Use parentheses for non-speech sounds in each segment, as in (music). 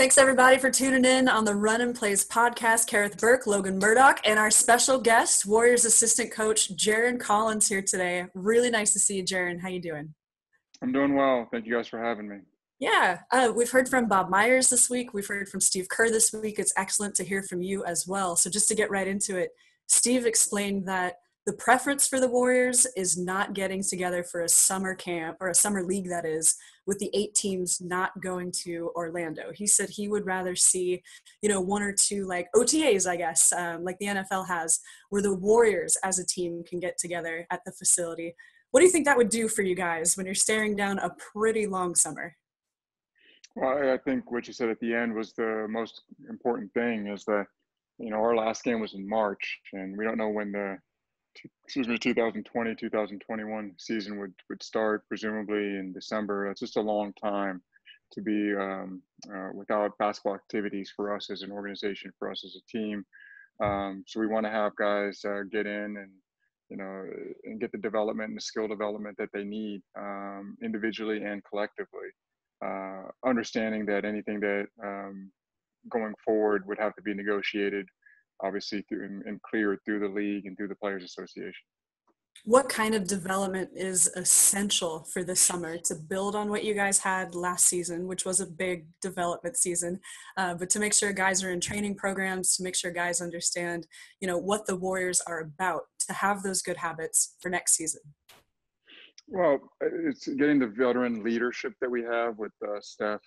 Thanks everybody for tuning in on the Runnin' Plays podcast. Kerith Burke, Logan Murdock, and our special guest, Warriors assistant coach Jarron Collins here today. Really nice to see you, Jarron. How you doing? I'm doing well. Thank you guys for having me. Yeah, uh, we've heard from Bob Myers this week. We've heard from Steve Kerr this week. It's excellent to hear from you as well. So just to get right into it, Steve explained that the preference for the Warriors is not getting together for a summer camp or a summer league that is with the eight teams not going to Orlando. He said he would rather see, you know, one or two like OTAs, I guess, um, like the NFL has, where the Warriors as a team can get together at the facility. What do you think that would do for you guys when you're staring down a pretty long summer? Well, I think what you said at the end was the most important thing is that, you know, our last game was in March and we don't know when the excuse me 2020 2021 season would would start presumably in december. It's just a long time to be um, uh, without basketball activities for us as an organization for us as a team. Um, so we want to have guys uh, get in and you know and get the development and the skill development that they need um, individually and collectively. Uh, understanding that anything that um, going forward would have to be negotiated obviously through and, and cleared through the league and through the players association. What kind of development is essential for this summer to build on what you guys had last season which was a big development season uh, but to make sure guys are in training programs to make sure guys understand you know what the warriors are about to have those good habits for next season? Well it's getting the veteran leadership that we have with uh, steph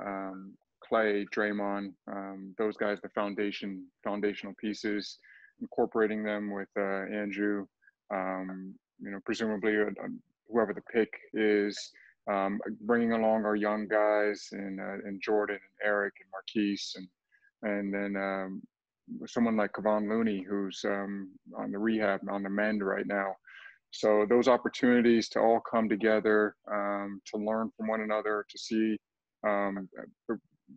um, Klay, Draymond, um, those guys, the foundation, foundational pieces, incorporating them with uh, Andrew, um, you know, presumably uh, um, whoever the pick is, um, bringing along our young guys and uh, and Jordan and Eric and Marquise and and then um, someone like Kevon Looney who's um, on the rehab on the mend right now. So those opportunities to all come together, to learn from one another, to see um,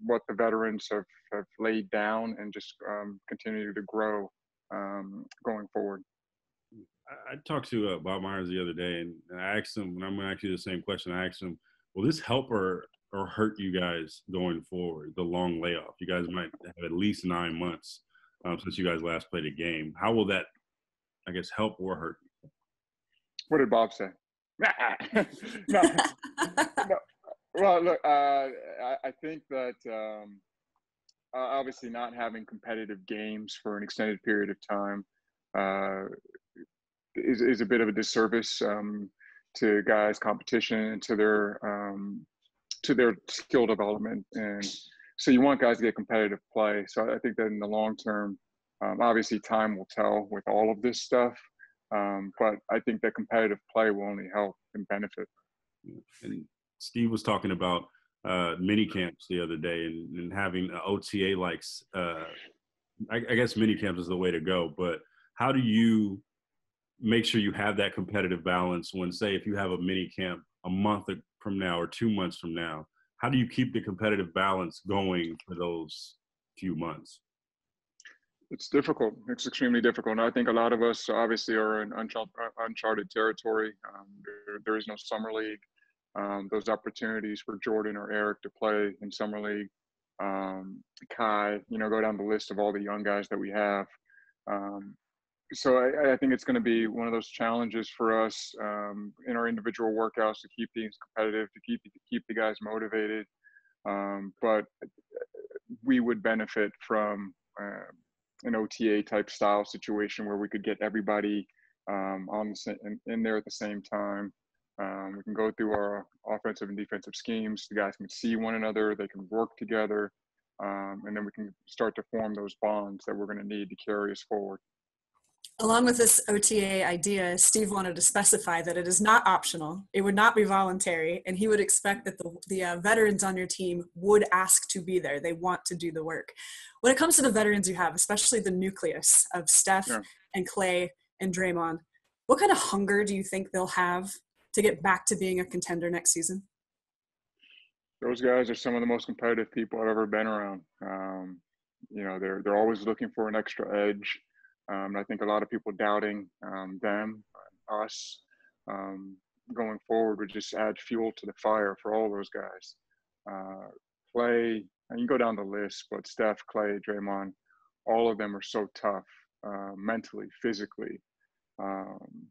what the veterans have, have laid down and just um, continue to grow um, going forward. I, talked to uh, Bob Myers the other day, and I asked him, and I'm going to ask you the same question. I asked him, "Will this help or or hurt you guys going forward? The long layoff. You guys might have at least nine months um, since you guys last played a game. How will that, I guess, help or hurt you?" What did Bob say? (laughs) no, no, (laughs) well, look, uh, I, I, think that um, obviously not having competitive games for an extended period of time uh, is, is a bit of a disservice um, to guys' competition and to their um, to their skill development. And so you want guys to get competitive play. So I think that in the long term, um, obviously time will tell with all of this stuff. Um, but I think that competitive play will only help and benefit. And Steve was talking about uh, mini camps the other day and, and having OTA likes. Uh, I, I guess mini camps is the way to go. But how do you make sure you have that competitive balance when, say, if you have a mini camp a month from now or two months from now? How do you keep the competitive balance going for those few months? It's difficult. It's extremely difficult. And I think a lot of us obviously are in uncharted territory. Um, there, there is no summer league um, those opportunities for Jordan or Eric to play in summer league. Um, Kai, you know, go down the list of all the young guys that we have. Um, so I, I, think it's going to be one of those challenges for us um, in our individual workouts to keep things competitive, to keep to keep the guys motivated. Um, but we would benefit from uh, an OTA type style situation where we could get everybody um, on the, in, in there at the same time. Um, we can go through our offensive and defensive schemes. The guys can see one another. They can work together. Um, and then we can start to form those bonds that we're going to need to carry us forward. Along with this OTA idea, Steve wanted to specify that it is not optional. It would not be voluntary, and he would expect that the, the uh, veterans on your team would ask to be there. They want to do the work. When it comes to the veterans you have, especially the nucleus of Steph yeah. and Klay and Draymond, what kind of hunger do you think they'll have to get back to being a contender next season? Those guys are some of the most competitive people I've ever been around. Um, you know, they're they're always looking for an extra edge. Um, I think a lot of people doubting um, them, us, um, going forward would just add fuel to the fire for all those guys. Uh, Klay, and you go down the list, but Steph, Klay, Draymond, all of them are so tough uh, mentally, physically, um,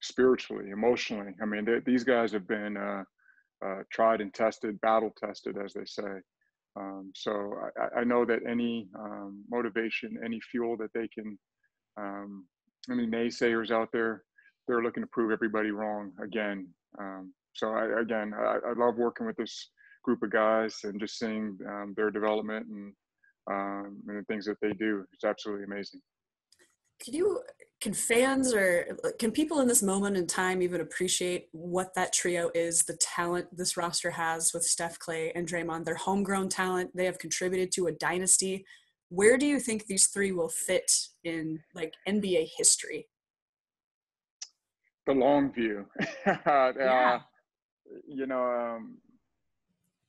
spiritually, emotionally. I mean, these guys have been uh, uh, tried and tested, battle tested, as they say. Um, so I, I, know that any um, motivation, any fuel that they can, um, any naysayers out there, they're looking to prove everybody wrong again. Um, so I, again, I, I, love working with this group of guys and just seeing um, their development and, um, and the things that they do. It's absolutely amazing. Can you, can fans or can people in this moment in time even appreciate what that trio is, the talent this roster has with Steph Klay and Draymond? Their homegrown talent, they have contributed to a dynasty. Where do you think these three will fit in like NBA history? The long view. (laughs) uh, yeah. You know, um,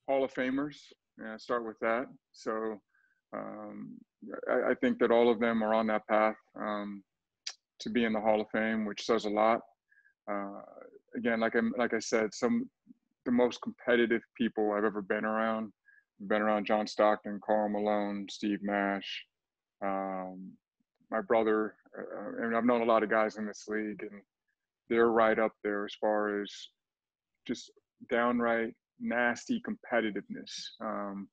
Hall of Famers. Yeah, start with that. So um, I, I, think that all of them are on that path um, to be in the Hall of Fame, which says a lot. Uh, again, like I like I said, some the most competitive people I've ever been around. have Been around John Stockton, Karl Malone, Steve Nash, um, my brother, uh, and I've known a lot of guys in this league, and they're right up there as far as just downright nasty competitiveness. Um,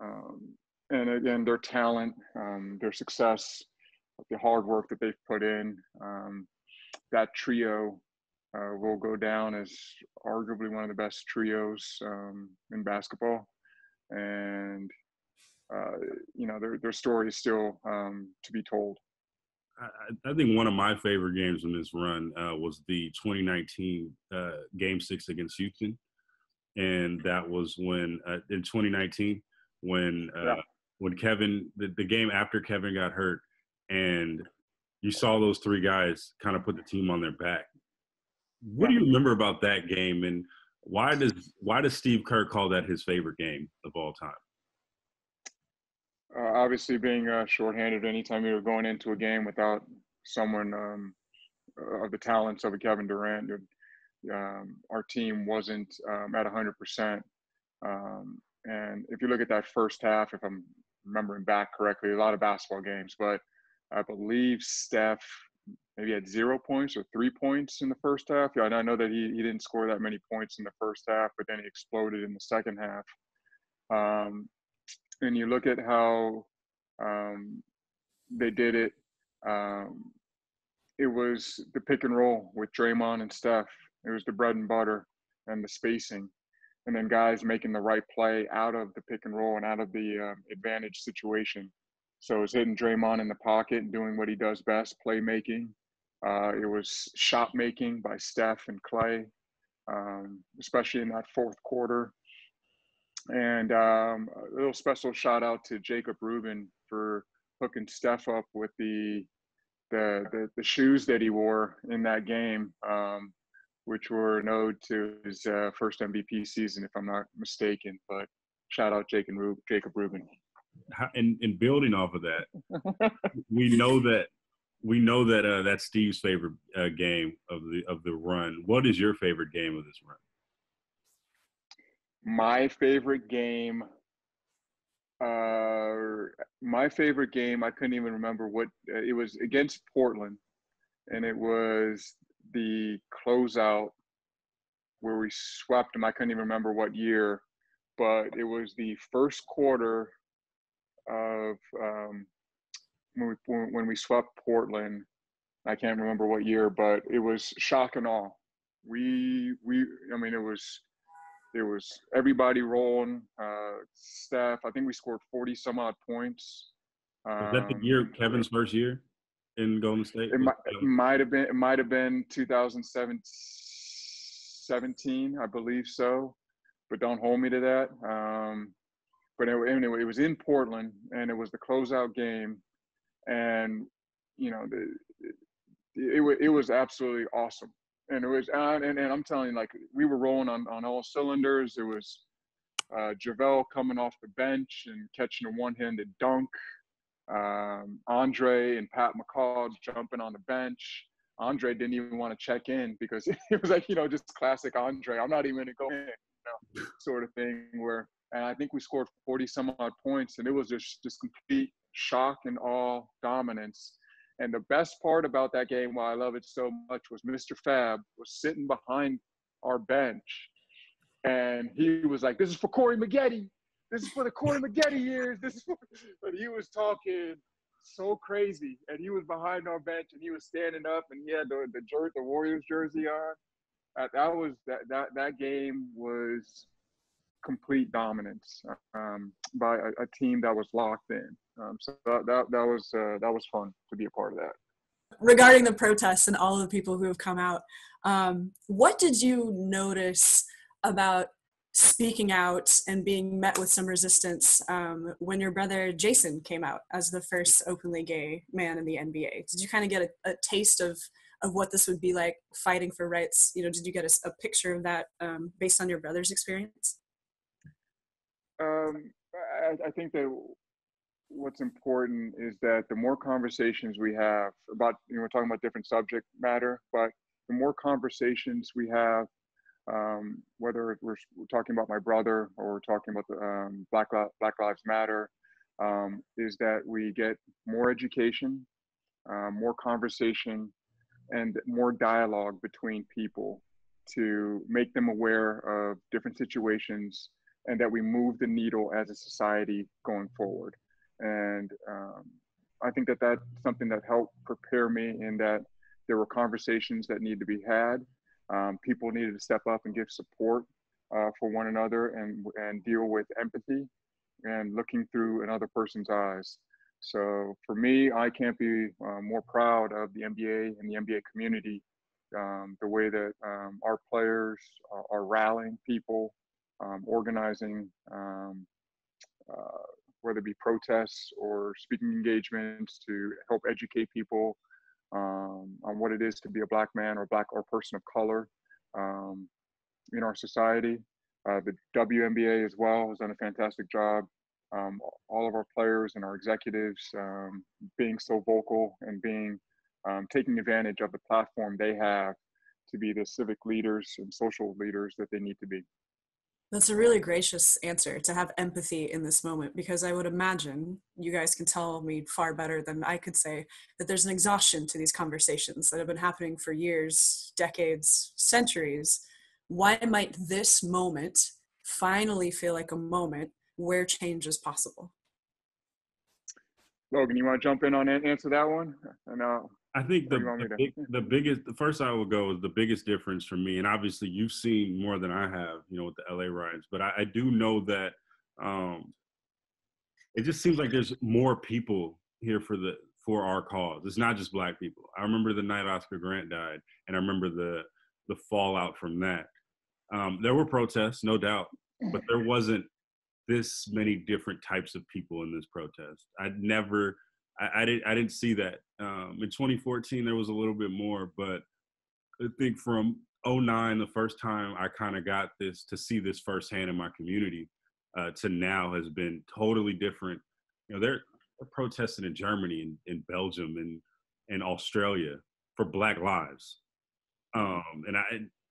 um, and again, their talent, um, their success, the hard work that they've put in, um, that trio uh, will go down as arguably one of the best trios um, in basketball. And uh, you know, their their story is still um, to be told. I, I, think one of my favorite games in this run uh, was the 2019 uh, Game Six against Houston, and that was when uh, in 2019 when uh, yeah when Kevin the, the game after Kevin got hurt and you saw those three guys kind of put the team on their back. What do you remember about that game and why does why does Steve Kerr call that his favorite game of all time? Uh, obviously, being uh, shorthanded anytime you were going into a game without someone um, of the talents of a Kevin Durant, um, our team wasn't um, at 100%. Um, and if you look at that first half, if I'm remembering back correctly, a lot of basketball games, but I believe Steph maybe had zero points or three points in the first half. Yeah, I know that he, he didn't score that many points in the first half, but then he exploded in the second half. Um, and you look at how um, they did it. Um, it was the pick and roll with Draymond and Steph. It was the bread and butter and the spacing and then guys making the right play out of the pick and roll and out of the um, advantage situation. So it was hitting Draymond in the pocket and doing what he does best, playmaking. Uh, it was shot making by Steph and Klay, um, especially in that fourth quarter. And um, a little special shout out to Jacob Rubin for hooking Steph up with the the, the, the shoes that he wore in that game. Um, which were an ode to his uh, first MVP season, if I'm not mistaken. But shout out Jacob Rubin. And, and building off of that, we know that we know that uh, that's Steve's favorite uh, game of the of the run. What is your favorite game of this run? My favorite game. Uh, my favorite game. I couldn't even remember what uh, it was against Portland, and it was the closeout where we swept them. I couldn't even remember what year, but it was the first quarter of um, when we when we swept Portland. I can't remember what year, but it was shock and awe. We we I mean it was it was everybody rolling. Uh, Steph, I think we scored forty some odd points. Um, was that the year um, Kevin's first year? in Golden State? It might, it might have been. It might have been 2017, I believe so, but don't hold me to that. Um, but anyway, it was in Portland, and it was the closeout game, and you know, the, it, it, was absolutely awesome, and it was, and, and I'm telling you, like we were rolling on on all cylinders. It was uh, JaVale coming off the bench and catching a one-handed dunk um, Andre and Pat McCaw jumping on the bench. Andre didn't even want to check in because (laughs) it was like, you know, just classic Andre. I'm not even going to go in, you know, sort of thing where and I think we scored 40 some odd points, and it was just just complete shock and awe dominance. And the best part about that game, why I love it so much, was Mistah F.A.B. was sitting behind our bench, and he was like, "This is for Corey Maggette. This is for the Corey Maggette years. This is," for... (laughs) but he was talking so crazy, and he was behind our bench, and he was standing up, and he had the the, the Warriors jersey on. That was that that that game was complete dominance um, by a, a, team that was locked in. Um, so that, that, that was uh, that was fun to be a part of that. Regarding the protests and all of the people who have come out, um, what did you notice about speaking out and being met with some resistance um, when your brother Jason came out as the first openly gay man in the NBA? Did you kind of get a, a taste of of what this would be like fighting for rights? You know, did you get a, a picture of that um, based on your brother's experience? Um, I, I think that what's important is that the more conversations we have about, you know, we're talking about different subject matter, but the more conversations we have, um, whether we're, we're, talking about my brother or we're talking about the um, Black, Black Lives Matter, um, is that we get more education, uh, more conversation, and more dialogue between people to make them aware of different situations and that we move the needle as a society going forward. And um, I think that that's something that helped prepare me in that there were conversations that need to be had. Um, people needed to step up and give support uh, for one another and, and deal with empathy and looking through another person's eyes. So for me, I can't be uh, more proud of the NBA and the NBA community, um, the way that um, our players are, are rallying people um, organizing, um, uh, whether it be protests or speaking engagements to help educate people um, on what it is to be a black man or black or person of color um, in our society. Uh, the WNBA as well has done a fantastic job. Um, all of our players and our executives um, being so vocal and being taking advantage of the platform they have to be the civic leaders and social leaders that they need to be. That's a really gracious answer to have empathy in this moment because I would imagine you guys can tell me far better than I could say that there's an exhaustion to these conversations that have been happening for years, decades, centuries. Why might this moment finally feel like a moment where change is possible? Logan, you want to jump in on and answer that one? And uh, I think the the, big, the, biggest, the first I would go is the biggest difference for me, and obviously you've seen more than I have, you know, with the LA riots. But I, I do know that um, it just seems like there's more people here for the for our cause. It's not just black people. I remember the night Oscar Grant died, and I remember the the fallout from that. Um, there were protests, no doubt, but there wasn't this many different types of people in this protest. I'd never I, I didn't I didn't see that. Um, in 2014, there was a little bit more, but I think from 09, the first time I kind of got this to see this firsthand in my community, uh, to now has been totally different. You know, they're, they're protesting in Germany and in Belgium and in Australia for Black lives, um, and I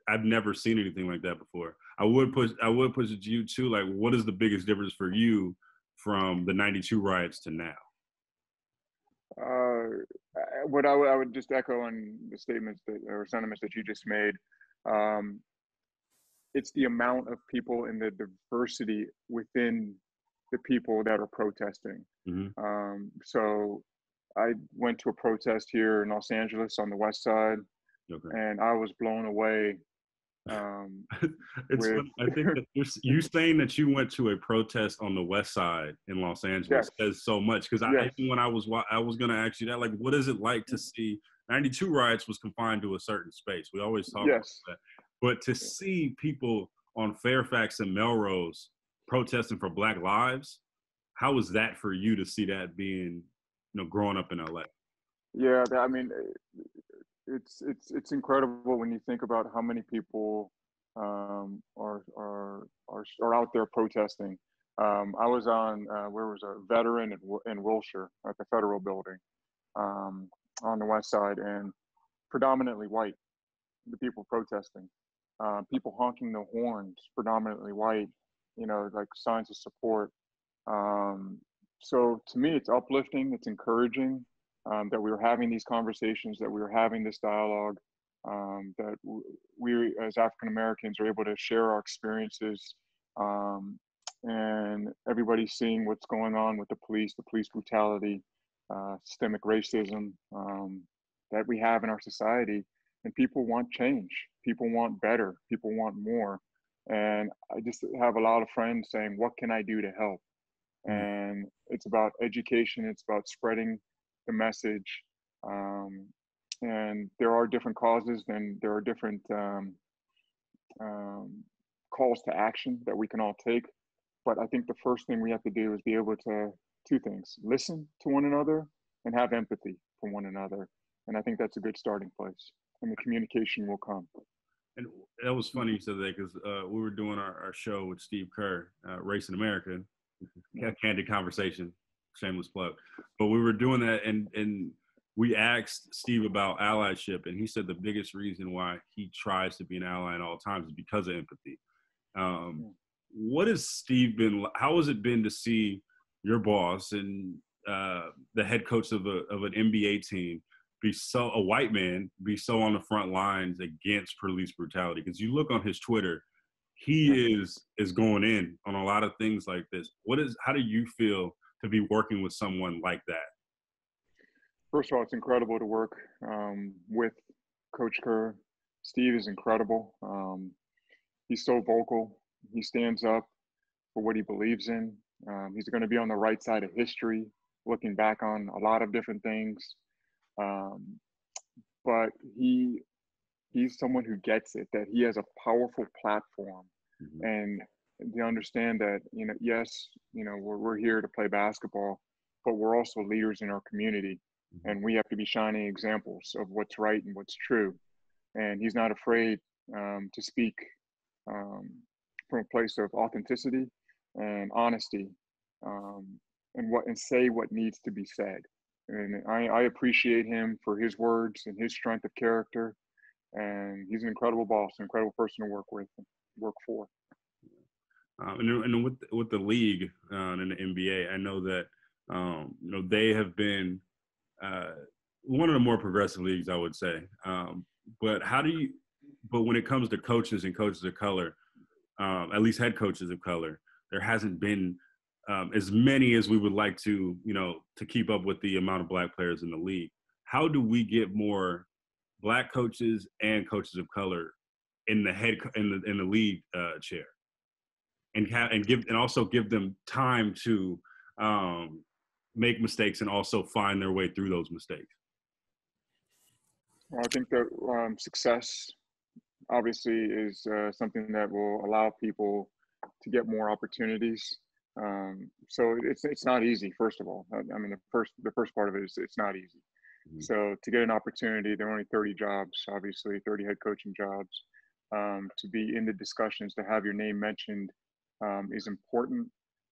I've never seen anything like that before. I would push I would push it to you too. Like, what is the biggest difference for you from the '92 riots to now? Uh, what I, w- I would just echo on the statements that or sentiments that you just made. Um, it's the amount of people and the diversity within the people that are protesting. Mm-hmm. Um, so I went to a protest here in Los Angeles on the west side, okay. and I was blown away um, (laughs) it's with, I think that you saying that you went to a protest on the west side in Los Angeles yes. says so much because I yes. when I was I was going to ask you that like what is it like to see 92 riots was confined to a certain space we always talk yes. about that but to see people on Fairfax and Melrose protesting for Black lives how was that for you to see that being you know growing up in LA yeah I mean it's it's it's incredible when you think about how many people um, are, are are are out there protesting. Um, I was on uh, where was a veteran in, in Wilshire at the federal building um, on the west side, and predominantly white. The people protesting, uh, people honking the horns, predominantly white, you know, like signs of support. Um, so to me, it's uplifting, it's encouraging um, that we were having these conversations, that we were having this dialogue, um, that we as African Americans are able to share our experiences, um, and everybody's seeing what's going on with the police, the police brutality, uh, systemic racism um, that we have in our society, and people want change, people want better, people want more, and I just have a lot of friends saying, "What can I do to help?" Mm. And it's about education, it's about spreading the message. Um, and there are different causes and there are different um, um, calls to action that we can all take. But I think the first thing we have to do is be able to two things: listen to one another and have empathy for one another. And I think that's a good starting place. And the communication will come. And that was funny you said that because uh, we were doing our, our, show with Steve Kerr, uh, in America, candid conversation, shameless plug. But we were doing that, and and we asked Steve about allyship, and he said the biggest reason why he tries to be an ally at all times is because of empathy. Um, what has Steve been? How has it been to see your boss and uh, the head coach of a of an NBA team be so a white man be so on the front lines against police brutality? Because you look on his Twitter, he is is going in on a lot of things like this. What is? How do you feel to be working with someone like that? First of all, it's incredible to work um, with Coach Kerr. Steve is incredible. Um, he's so vocal. He stands up for what he believes in. Um, he's going to be on the right side of history, looking back on a lot of different things. Um, but he he's someone who gets it that he has a powerful platform, mm-hmm. and to understand that you know yes you know we're we're here to play basketball, but we're also leaders in our community and we have to be shining examples of what's right and what's true. And he's not afraid um, to speak um, from a place of authenticity and honesty, um, and what and say what needs to be said. And I, I appreciate him for his words and his strength of character. And he's an incredible boss, an incredible person to work with, work for. Um, and, and with with the league uh, and the NBA, I know that um, you know they have been uh, one of the more progressive leagues, I would say. Um, but how do you? But when it comes to coaches and coaches of color, um, at least head coaches of color, there hasn't been um, as many as we would like to, you know, to keep up with the amount of black players in the league. How do we get more black coaches and coaches of color in the head in the in the league uh, chair, and have and give and also give them time to um, make mistakes and also find their way through those mistakes? Well, I think that um, success obviously is uh, something that will allow people to get more opportunities. Um, so it's it's not easy. First of all, I, mean the first the first part of it is it's not easy. Mm-hmm. So to get an opportunity, there are only 30 jobs, obviously 30 head coaching jobs. Um, to be in the discussions, to have your name mentioned, um, is important.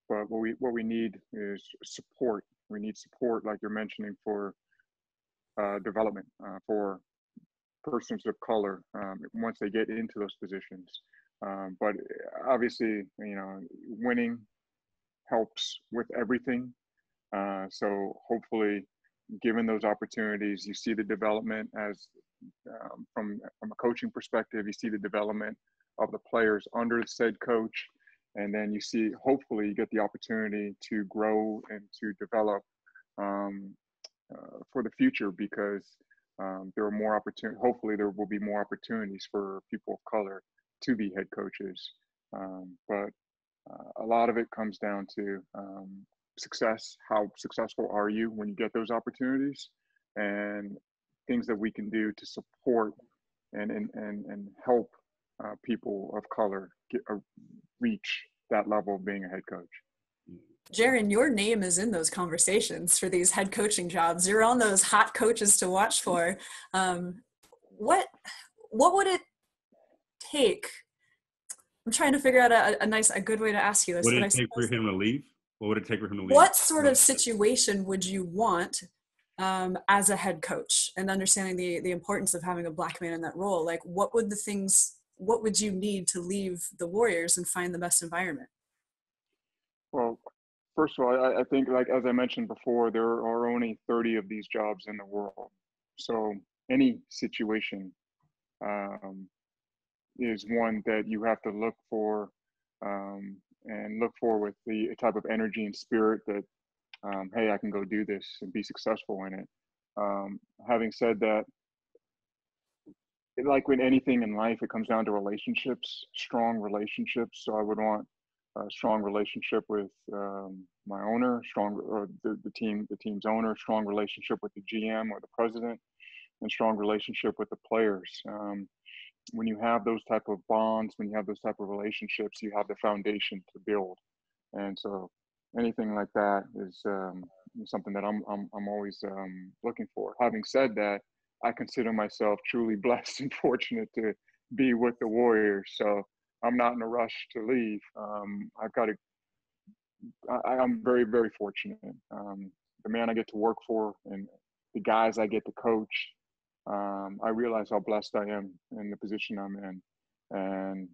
But what we what we need is support. We need support, like you're mentioning, for uh, development uh, for persons of color um, once they get into those positions. Um, but obviously, you know, winning helps with everything. Uh, so hopefully, given those opportunities, you see the development as um, from from a coaching perspective. You see the development of the players under the said coach, and then you see hopefully you get the opportunity to grow and to develop um, uh, for the future because um, there are more opportunities hopefully there will be more opportunities for people of color to be head coaches. Um, but uh, a lot of it comes down to um, success. How successful are you when you get those opportunities? And things that we can do to support and and and, and help uh, people of color get, uh, reach that level of being a head coach. Jarron, your name is in those conversations for these head coaching jobs. You're on those hot coaches to watch for. Um, what what would it take? I'm trying to figure out a, a nice, a good way to ask you this. Would it take for him to leave? What would it take for him to leave? What sort of situation would you want um, as a head coach and understanding the the importance of having a black man in that role? Like, what would the things what would you need to leave the Warriors and find the best environment? Well, first of all, I, I, think, like as I mentioned before, there are only 30 of these jobs in the world. So any situation um, is one that you have to look for um, and look for with the type of energy and spirit that, um, hey, I can go do this and be successful in it. Um, having said that, like with anything in life, it comes down to relationships, strong relationships. So I would want a strong relationship with um, my owner, strong or the, the team, the team's owner, strong relationship with the GM or the president, and strong relationship with the players. Um, when you have those type of bonds, when you have those type of relationships, you have the foundation to build. And so anything like that is um, something that I'm, I'm, I'm always um, looking for. Having said that, I consider myself truly (laughs) blessed and fortunate to be with the Warriors. So I'm not in a rush to leave. Um, I've got to, I, am very, very fortunate. Um, the man I get to work for and the guys I get to coach, um, I realize how blessed I am in the position I'm in. And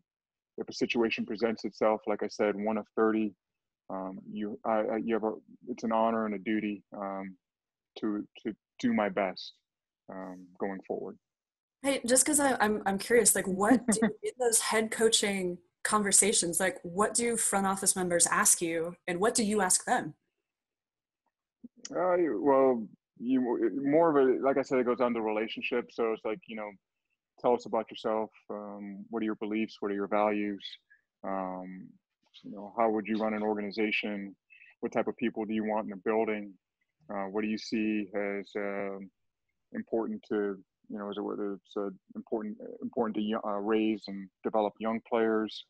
if a situation presents itself, like I said, one of 30, um, you, I, I, you have a, it's an honor and a duty um, to, to do my best um, going forward. Hey, just because I'm I'm curious, like, what do (laughs) in those head coaching conversations, like, what do front office members ask you, and what do you ask them? Uh, well, you more of a like I said, it goes on to relationship. So it's like you know, tell us about yourself. Um, what are your beliefs? What are your values? Um, you know, how would you run an organization? What type of people do you want in the building? Uh, what do you see as uh, important to you know, is it whether it's uh, important important to uh, raise and develop young players,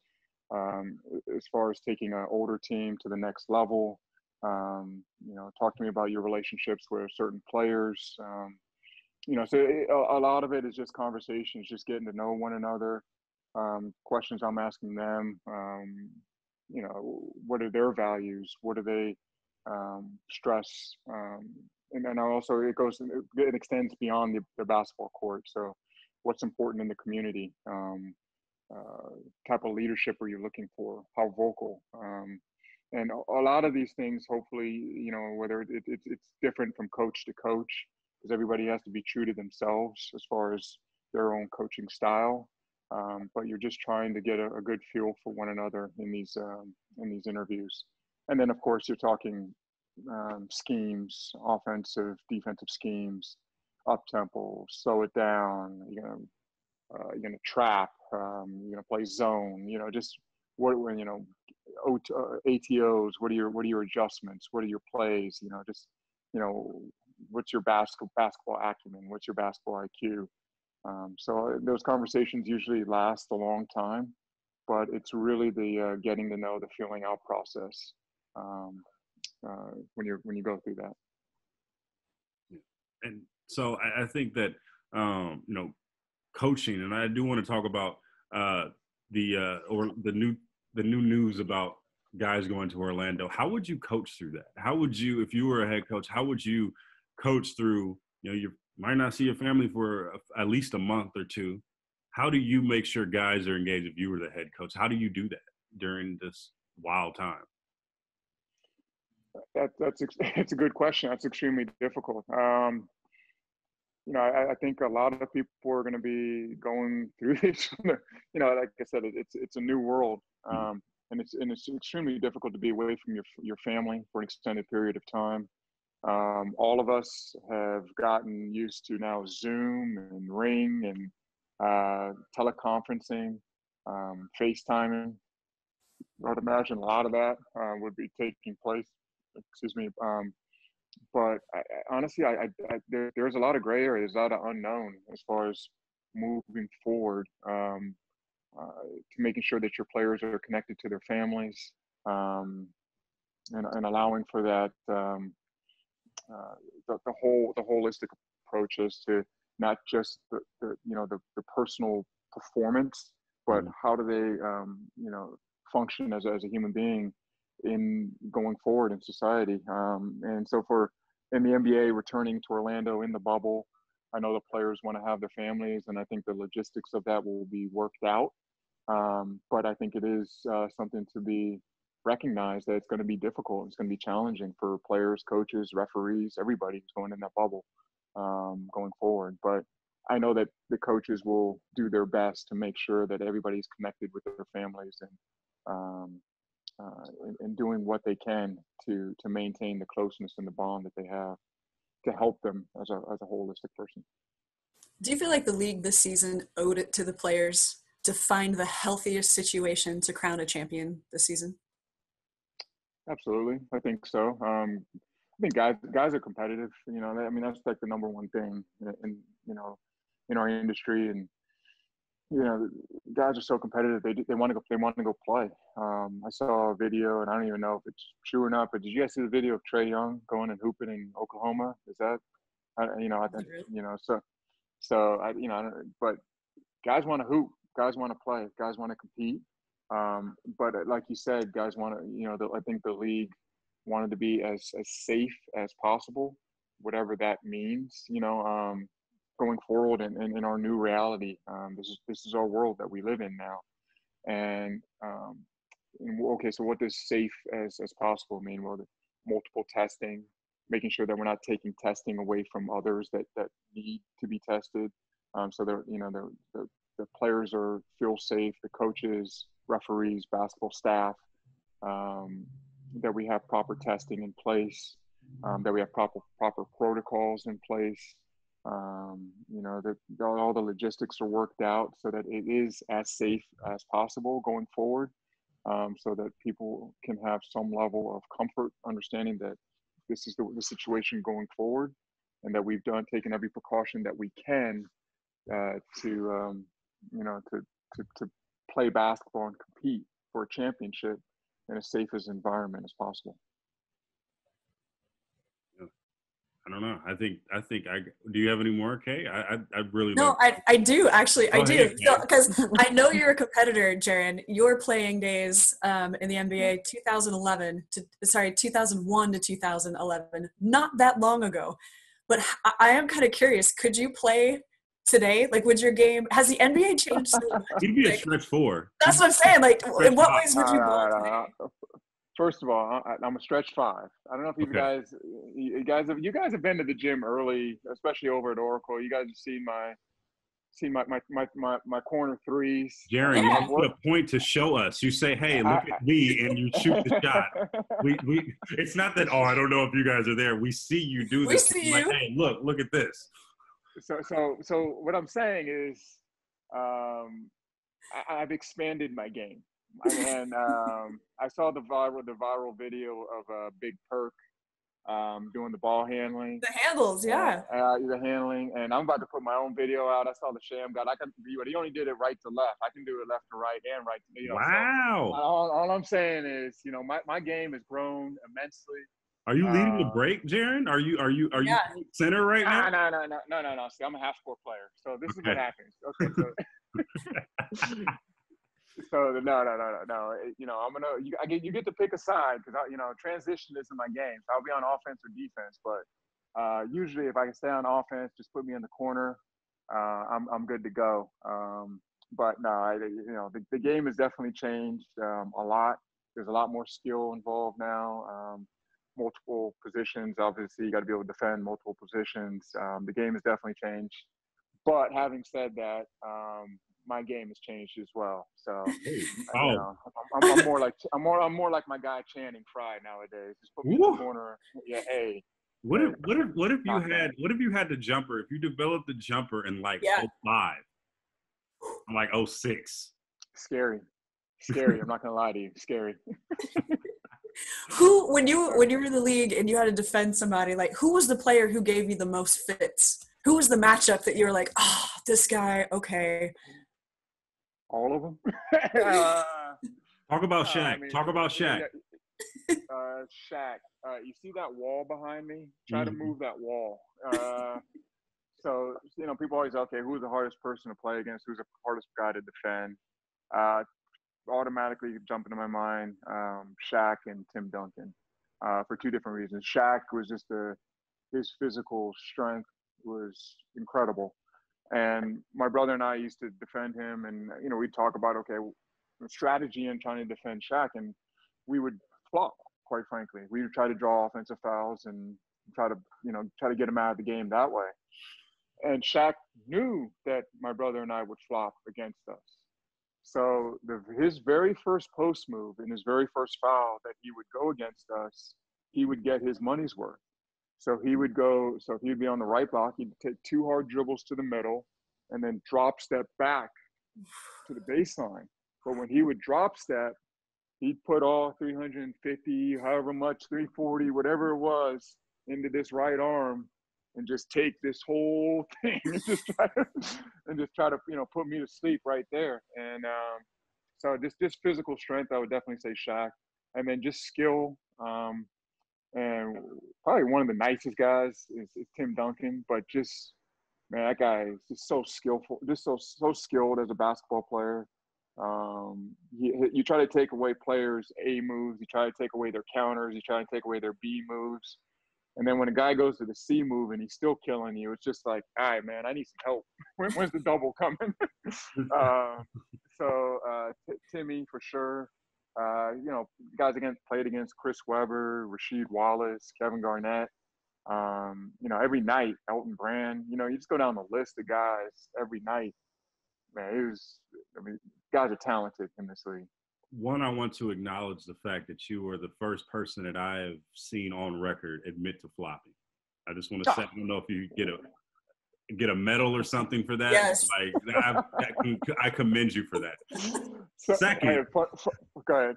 um, as far as taking an older team to the next level. Um, you know, talk to me about your relationships with certain players. Um, you know, so it, a, a, lot of it is just conversations, just getting to know one another. Um, questions I'm asking them. Um, you know, what are their values? What do they um, stress? And then also it goes it extends beyond the, the basketball court. So what's important in the community um, uh, type of leadership are you looking for? How vocal? Um, and a lot of these things hopefully you know whether it, it, it's different from coach to coach because everybody has to be true to themselves as far as their own coaching style. Um, but you're just trying to get a, a, good feel for one another in these um, in these interviews. And then of course you're talking um, schemes, offensive, defensive schemes, up tempo, slow it down. You're gonna uh, you're gonna trap. Um, you're gonna play zone. You know, just what you know, uh, ATOs. What are your what are your adjustments? What are your plays? You know, just you know, what's your basketball basketball acumen? What's your basketball IQ? Um, so uh, those conversations usually last a long time, but it's really the uh, getting to know the feeling out process. Um, uh, when you when you go through that. And so I, I think that um, you know coaching, and I do want to talk about uh, the uh, or the new the new news about guys going to Orlando. How would you coach through that? How would you, if you were a head coach, how would you coach through? You know, you might not see your family for at least a month or two. How do you make sure guys are engaged if you were the head coach? How do you do that during this wild time? That, that's it's (laughs) a good question. That's extremely difficult. Um, you know, I, I, think a lot of people are going to be going (laughs) through this. you know, like I said, it, it's it's a new world, mm-hmm. um, and it's and it's extremely difficult to be away from your your family for an extended period of time. Um, all of us have gotten used to now Zoom and Ring and uh, teleconferencing, um, FaceTiming. I'd imagine a lot of that uh, would be taking place excuse me. Um, but I, I, honestly, I, I there, there's a lot of gray area. There's a lot of unknown as far as moving forward um, uh, to making sure that your players are connected to their families um, and, and allowing for that um, uh, the, the whole the holistic approach is to not just the, the you know the, the personal performance, but mm-hmm. how do they um, you know function as, as a human being in going forward in society. Um, and so for in the NBA returning to Orlando in the bubble, I know the players want to have their families, and I think the logistics of that will be worked out. Um, but I think it is uh, something to be recognized that it's going to be difficult. It's going to be challenging for players, coaches, referees, everybody who's going in that bubble um, going forward. But I know that the coaches will do their best to make sure that everybody's connected with their families and um, uh, and, and, doing what they can to to maintain the closeness and the bond that they have to help them as a as a holistic person. Do you feel like the league this season owed it to the players to find the healthiest situation to crown a champion this season? Absolutely, I think so. Um, I think guys guys are competitive. You know, I mean that's like the number one thing, in you know, in our industry, and you know, guys are so competitive. They they want to go they want to go play. Um, I saw a video, and I don't even know if it's true or not. But did you guys see the video of Trae Young going and hooping in Oklahoma? Is that, I, you know, I think you know, so so I you know, but guys want to hoop. Guys want to play. Guys want to compete. Um, but uh, like you said, guys want to, you know, the, I think the league wanted to be as, as safe as possible, whatever that means, you know, um, going forward in, in, in, our new reality. Um, this is, this is our world that we live in now. And, um, and okay, so what does safe as, as possible mean? Well, multiple testing, making sure that we're not taking testing away from others that, that need to be tested. Um, so they're, you know, the, the, the players are feel safe, the coaches, referees, basketball staff, um, that we have proper testing in place, um, that we have proper proper protocols in place. Um, you know that all the logistics are worked out so that it is as safe as possible going forward, um, so that people can have some level of comfort, understanding that this is the, the situation going forward, and that we've done taken every precaution that we can uh, to um, you know to, to to play basketball and compete for a championship in as safe as environment as possible. I don't know. I think I think I do. You have any more, Kay? I I, I really no. I I do actually. Go I do because so, (laughs) I know you're a competitor, Jarron. Your playing days um, in the NBA, 2011 to sorry, 2001 to 2011, not that long ago. But I am kind of curious. Could you play today? Like, would your game has the NBA changed? So (laughs) You'd be a stretch four. That's what I'm saying. Like, in what ways would you ball First of all, I'm a stretch five. I don't know if you okay. guys, you guys have, you guys have been to the gym early, especially over at Oracle. You guys have seen my, seen my my my my, my corner threes. Jarron, yeah. you put a point to show us. You say, "Hey, look I, at me," and you shoot the shot. (laughs) We we. It's not that. Oh, I don't know if you guys are there. We see you do this. We see like, you. hey, look, look at this so so so what I'm saying is, um, I, have expanded my game, and um, I saw the viral the viral video of uh, Big Perk um, doing the ball handling. The handles, yeah. Uh, uh, the handling, and I'm about to put my own video out. I saw the Shammgod. I can view it. He only did it right to left. I can do it left to right and right to you know, Wow. So all, all, I'm saying is, you know, my, my game has grown immensely. Are you leading the uh, break, Jarron? Are you are you are yeah. you center right now? No, no, no, no, no, no. See, I'm a half court player, so this okay. is what happens. Okay, (laughs) (laughs) so, no, no, no, no, no. You know, I'm gonna you, I get you get to pick a side because you know transition is in my game. So I'll be on offense or defense, but uh, usually if I can stay on offense, just put me in the corner. Uh, I'm I'm good to go. Um, but no, I, you know the, the game has definitely changed um, a lot. There's a lot more skill involved now. Um, multiple positions. Obviously, you got to be able to defend multiple positions. Um, the game has definitely changed. But having said that, um, my game has changed as well. So, oh. you know, I'm, I'm, I'm, more like I'm more I'm more like my guy Channing Frye nowadays. Just put me Ooh. in the corner. Yeah, hey. What if what if what if you had what if you had the jumper? If you developed the jumper in like yeah. 05, like 06. Scary. Scary. I'm not gonna lie to you. Scary. (laughs) who when you when you were in the league and you had to defend somebody like who was the player who gave you the most fits who was the matchup that you were like oh this guy okay all of them uh, (laughs) talk about Shaq. Uh, I mean, talk about Shaq. uh, Shaq. Uh, you see that wall behind me? Try mm-hmm. to move that wall. Uh, (laughs) so you know, people always okay. Who's the hardest person to play against? Who's the hardest guy to defend? Uh, automatically jump into my mind um, Shaq and Tim Duncan uh, for two different reasons. Shaq was just a his physical strength was incredible, and my brother and I used to defend him, and you know we'd talk about okay strategy and trying to defend Shaq, and we would flop. Quite frankly, we would try to draw offensive fouls and try to you know try to get him out of the game that way. And Shaq knew that my brother and I would flop against us. So the, his very first post move and his very first foul that he would go against us, he would get his money's worth. So he would go, so if he would be on the right block. He'd take two hard dribbles to the middle and then drop step back to the baseline. But when he would drop step, he'd put all 350, however much, 340, whatever it was, into this right arm and just take this whole (laughs) thing and just try to and just try to you know put me to sleep right there. And um, so just just physical strength, I would definitely say Shaq, and then just skill. Um, and probably one of the nicest guys is, is Tim Duncan, but just man, that guy is just so skillful, just so so skilled as a basketball player. Um, he, you try to take away players' A moves, you try to take away their counters, you try to take away their B moves. And then when a guy goes to the C move and he's still killing you, it's just like, all right, man, I need some help. (laughs) when, when's the double coming? uh, (laughs) so uh, t- Timmy for sure. Uh, you know, guys against played against Chris Webber, Rasheed Wallace, Kevin Garnett. Um, you know, every night, Elton Brand. You know, you just go down the list of guys every night. Man, it was. I mean, guys are talented in this league one, I want to acknowledge the fact that you are the first person that I have seen on record admit to flopping. I just want to say, I don't know if you get a get a medal or something for that. Yes. Like I, I, I commend you for that. (laughs) So, Second, hey, for, for, go ahead.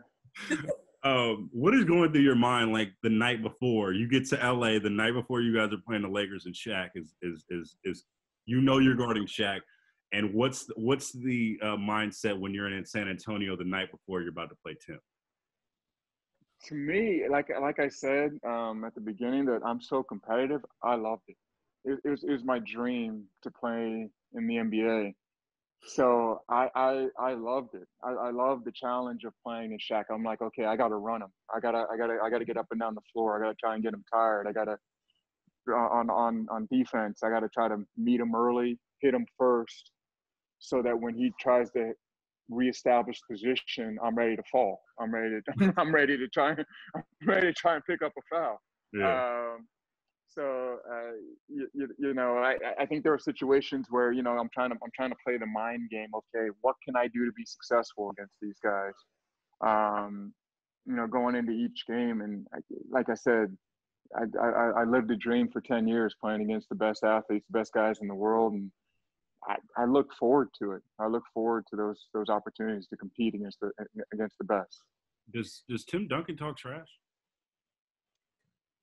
Um, what is going through your mind like the night before you get to LA? The night before you guys are playing the Lakers and Shaq is is is is you know you're guarding Shaq and what's what's the uh, mindset when you're in San Antonio the night before you're about to play Tim? To me, like like I said um, at the beginning, that I'm so competitive. I loved it. It, it, was, it was my dream to play in the NBA. So I I, I loved it. I, I loved the challenge of playing in Shaq. I'm like, okay, I got to run him. I gotta I gotta I gotta get up and down the floor. I gotta try and get him tired. I gotta on on on defense. I gotta try to meet him early, hit him first, so that when he tries to reestablish position, I'm ready to fall. I'm ready to (laughs) I'm ready to try (laughs) I'm ready to try and pick up a foul. Yeah. Um, so uh, you, you, you, know I, I think there are situations where you know I'm trying to I'm trying to play the mind game. Okay, what can I do to be successful against these guys? Um, you know, going into each game, and I, like I said, I, I, I lived a dream for 10 years playing against the best athletes, the best guys in the world, and I, I look forward to it. I look forward to those those opportunities to compete against the against the best. Does Does Tim Duncan talk trash?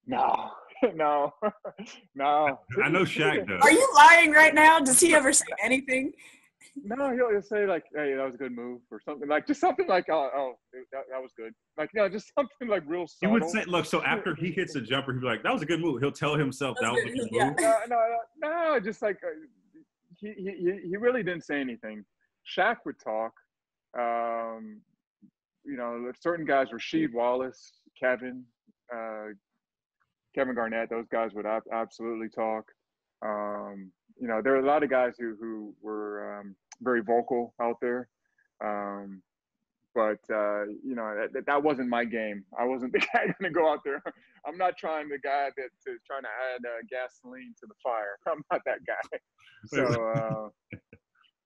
No, (laughs) no, (laughs) no. I know (laughs) Shaq does. Are you lying right now? Does he ever say anything? No, he'll, he'll say like, "Hey, that was a good move," or something like just something like, "Oh, oh that, that was good." Like, you know, just something like real. Subtle. He would say, "Look, so after he hits a jumper, he'd be like, that was a good move." He'll tell himself that was a good move. No, no, no, no, just like uh, he, he, he really didn't say anything. Shaq would talk. Um, you know, certain guys, Rasheed Wallace, Kevin, uh, Kevin Garnett, those guys would ab- absolutely talk. Um, you know, there are a lot of guys who, who were um, very vocal out there. Um, but uh, you know that, that wasn't my game. I wasn't (laughs) the guy going to go out there. I'm not trying the guy that is trying to add uh, gasoline to the fire. (laughs) I'm not that guy. So, (laughs) uh,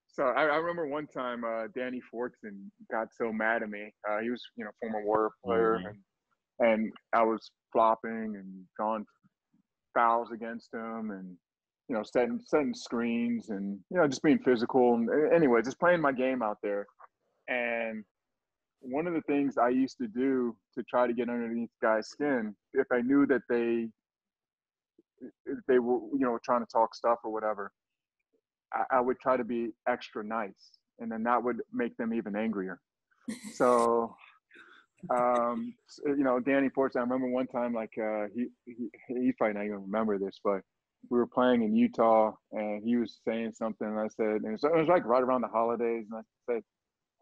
so I, I, remember one time uh, Danny Fortson got so mad at me. Uh, he was, you know, former Warrior player, mm-hmm. and and I was flopping and drawing fouls against him, and you know, setting setting screens, and you know, just being physical. And anyway, just playing my game out there. And one of the things I used to do to try to get underneath guys' skin, if I knew that they if they were you know trying to talk stuff or whatever, I, I would try to be extra nice, and then that would make them even angrier. So, um, you know, Danny Fortson. I remember one time like uh, he, he he probably not even remember this, but we were playing in Utah, and he was saying something, and I said, and it was, it was like right around the holidays, and I said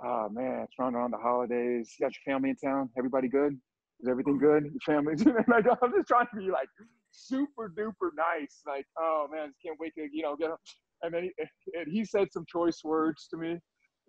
oh man, it's around around the holidays. You got your family in town? Everybody good? Is everything good? Your family? (laughs) like, I'm just trying to be like super duper nice. Like, oh man, just can't wait to you know get. Him. And then he, and he said some choice words to me.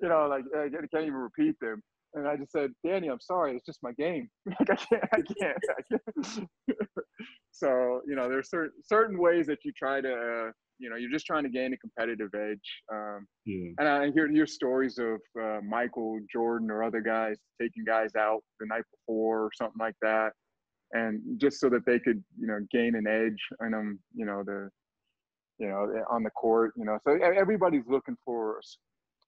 You know, like I can't even repeat them. And I just said, Danny, I'm sorry, it's just my game. (laughs) like I can't, I can't, I can't. (laughs) so you know, there's certain certain ways that you try to, uh, you know, you're just trying to gain a competitive edge. Um, Yeah. and I hear hear stories of uh, Michael Jordan or other guys taking guys out the night before or something like that, and just so that they could, you know, gain an edge on them, you know, the, you know, on the court, you know. So everybody's looking for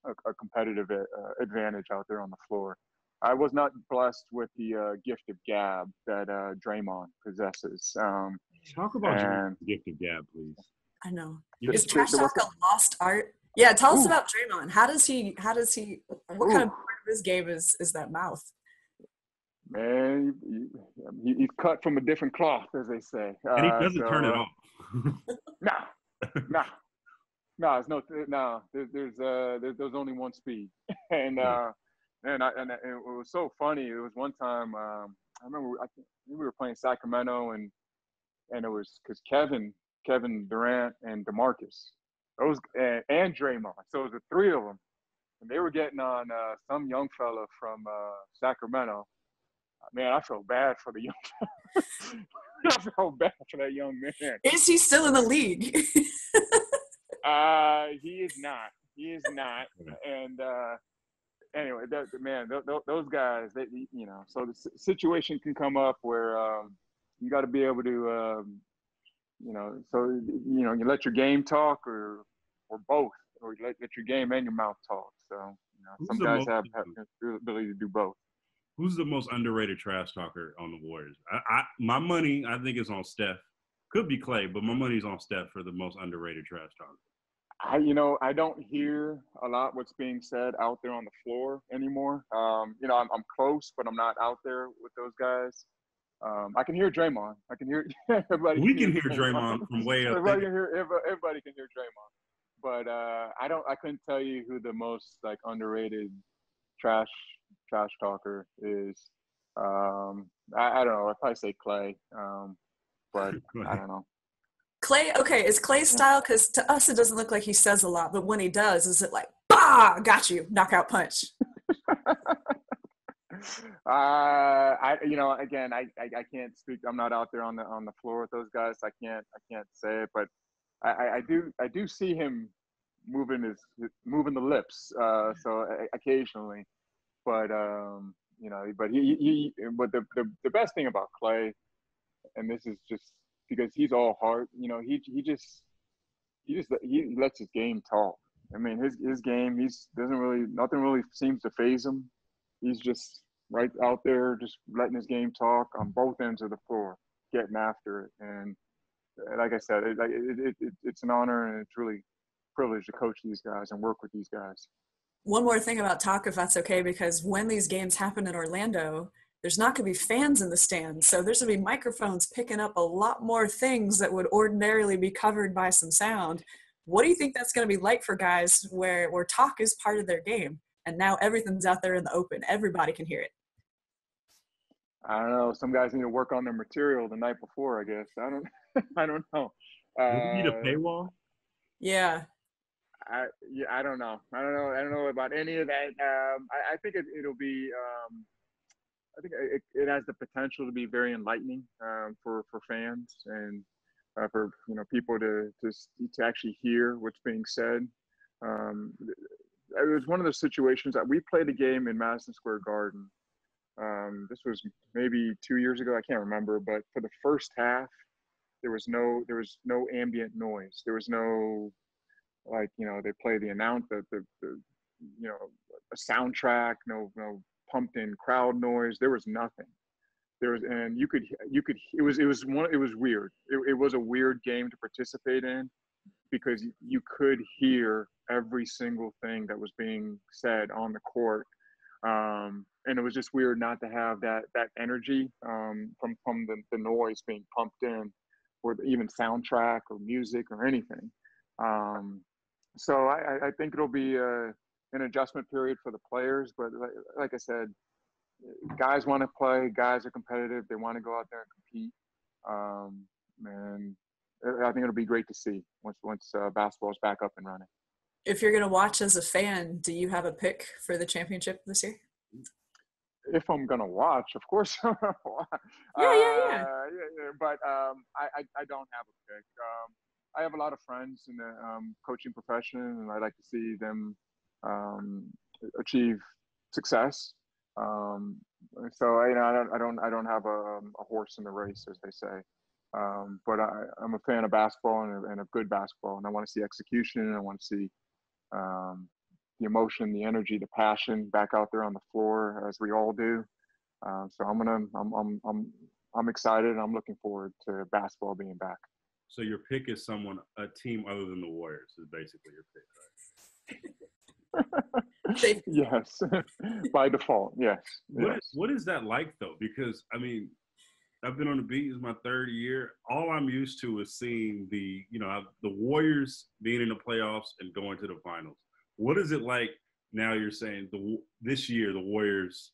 a, a competitive uh, advantage out there on the floor. I was not blessed with the uh, gift of gab that uh, Draymond possesses. Um, Talk about your gift of gab, please. I know. You- Is trash talk a lost art? Yeah, tell us Ooh. about Draymond. How does he? How does he? What kind of Ooh. part of his game is is that mouth? man, he, he, he's cut from a different cloth, as they say. and he Uh, doesn't turn it uh, off. (laughs) Nah, nah, nah. It's no, nah. There, there's uh, there, there's only one speed, (laughs) and uh, and I, and it was so funny. It was one time. Um, I remember I think we were playing Sacramento, and and it was because Kevin, Kevin Durant, and Demarcus, those and, and Draymond. So it was the three of them, and they were getting on uh, some young fella from uh, Sacramento. Man, I felt bad for the (laughs) young. (laughs) I felt bad for that young man. Is he still in the league? Uh, he is not. He is not. And uh, anyway, that, man, th- th- those guys, they, you know, so the s- situation can come up where um, you got to be able to, um, you know, so you know, you let your game talk or or both, or you let, let your game and your mouth talk. So you know, Who's some guys have, have the ability to do both. Who's the most underrated trash talker on the Warriors? I, I my money, I think, is on Steph. Could be Klay, but my money's on Steph for the most underrated trash talker. I, you know, I don't hear a lot what's being said out there on the floor anymore. Um, you know, I'm, I'm close, but I'm not out there with those guys. Um, I can hear Draymond. I can hear (laughs) everybody. We can hear Draymond from way up Everybody there. can hear. Everybody can hear Draymond. But uh, I don't. I couldn't tell you who the most like underrated trash trash talker is. Um, I, I don't know. I'd probably say Klay. Um, but (laughs) I don't know. Klay, okay, is Klay's style? Because to us, it doesn't look like he says a lot, but when he does, is it like, bah, got you, knockout punch? (laughs) uh, I you know again I, I I can't speak. I'm not out there on the on the floor with those guys. I can't I can't say it, but I, I, do I do see him moving his moving the lips. Uh, so uh, occasionally, but um, you know, but he, he but the, the the best thing about Klay, and this is just because he's all heart. You know, he he just he just he lets his game talk. I mean, his his game, he's doesn't really nothing really seems to faze him. He's just right out there, just letting his game talk on both ends of the floor, getting after it. And like I said, it, like it, it, it, it's an honor and it's really privilege to coach these guys and work with these guys. One more thing about talk, if that's okay, because when these games happen in Orlando, there's not going to be fans in the stands. So there's going to be microphones picking up a lot more things that would ordinarily be covered by some sound. What do you think that's going to be like for guys where, where talk is part of their game? And now everything's out there in the open. Everybody can hear it. I don't know. Some guys need to work on their material the night before. I guess I don't. (laughs) I don't know. Do we need a Uh, paywall? Yeah. I yeah, I don't know. I don't know. I don't know about any of that. Um, I, I think it, it'll be. Um, I think it, it has the potential to be very enlightening um, for for fans and uh, for you know people to to to actually hear what's being said. Um, it was one of those situations that we played a game in Madison Square Garden. Um, this was maybe two years ago. I can't remember, but for the first half, there was no there was no ambient noise. There was no like you know they play the announce the, the, the you know a soundtrack no no pumped in crowd noise. There was nothing. There was and you could you could it was it was one it was weird. It, it was a weird game to participate in because you- could hear every single thing that was being said on the court. Um and it was just weird not to have that that energy um from from the, the noise being pumped in or even soundtrack or music or anything. Um so I, I- I think it'll be uh, an adjustment period for the players. But like, like I said, guys want to play. Guys are competitive. They want to go out there and compete. Um, and I think it'll be great to see once once uh, basketball's back up and running. If you're going to watch as a fan, do you have a pick for the championship this year? if I'm gonna watch, of course. (laughs) yeah, yeah, yeah. yeah, But um, I, I, I don't have a pick. Um, I have a lot of friends in the um, coaching profession, and I like to see them um, achieve success. Um, so you know, I don't, I don't, I don't have a, a horse in the race, as they say. Um, but I, am a fan of basketball and, and of good basketball, and I want to see execution, and I want to see um, the emotion, the energy, the passion back out there on the floor, as we all do. Uh, so I'm gonna, I'm, I'm, I'm, I'm excited, and I'm looking forward to basketball being back. So your pick is someone, a team other than the Warriors, is basically your pick, right? (laughs) (laughs) yes, (laughs) by default, yes. What, yes. what is that like though? Because I mean, I've been on the beat. It's my third year. All I'm used to is seeing the, you know, the Warriors being in the playoffs and going to the finals. What is it like now? You're saying the this year the Warriors,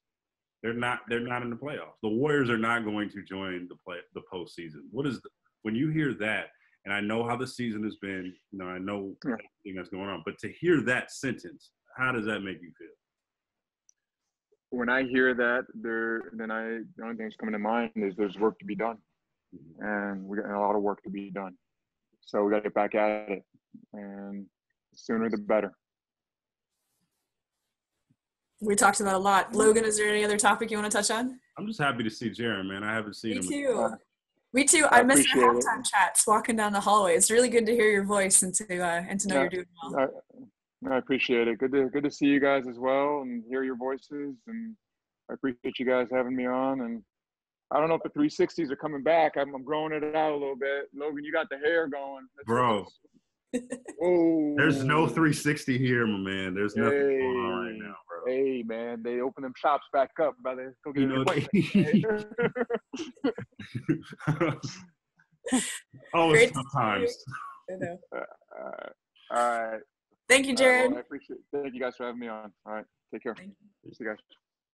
they're not they're not in the playoffs. The Warriors are not going to join the play the postseason. What is the, when you hear that? And I know how the season has been. You know, I know yeah. everything that's going on. But to hear that sentence, how does that make you feel? when I hear that, there then I the only thing that's coming to mind is there's work to be done, mm-hmm. and we got a lot of work to be done. So we got to get back at it, and the sooner the better. We talked about a lot. Logan, is there any other topic you want to touch on? I'm just happy to see Jarron, man. I haven't seen Me him. Me too. Me too. I, I missed your halftime it. chats walking down the hallway. It's really good to hear your voice and to uh, and to know yeah, you're doing well. I appreciate it. Good to good to see you guys as well and hear your voices. And I appreciate you guys having me on. And I don't know if the 360s are coming back. I'm, I'm growing it out a little bit. Logan, you got the hair going, That's bro. Oh, there's no 360 here, my man. There's nothing hey, going on right now, bro. Hey, man, they open them shops back up, brother. Go get you know, oh, it's sometimes. Uh, uh, all right. Thank you, Jarron. well, I appreciate it. Thank you guys for having me on. All right. Take care. See you guys.